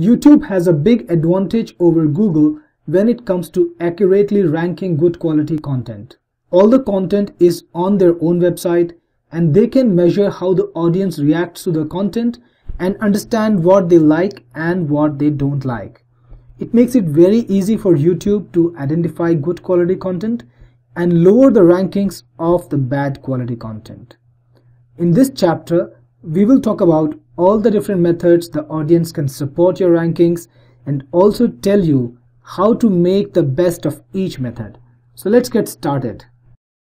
YouTube has a big advantage over Google when it comes to accurately ranking good quality content. All the content is on their own website and they can measure how the audience reacts to the content and understand what they like and what they don't like. It makes it very easy for YouTube to identify good quality content and lower the rankings of the bad quality content. In this chapter, we will talk about all the different methods the audience can support your rankings and also tell you how to make the best of each method. So let's get started.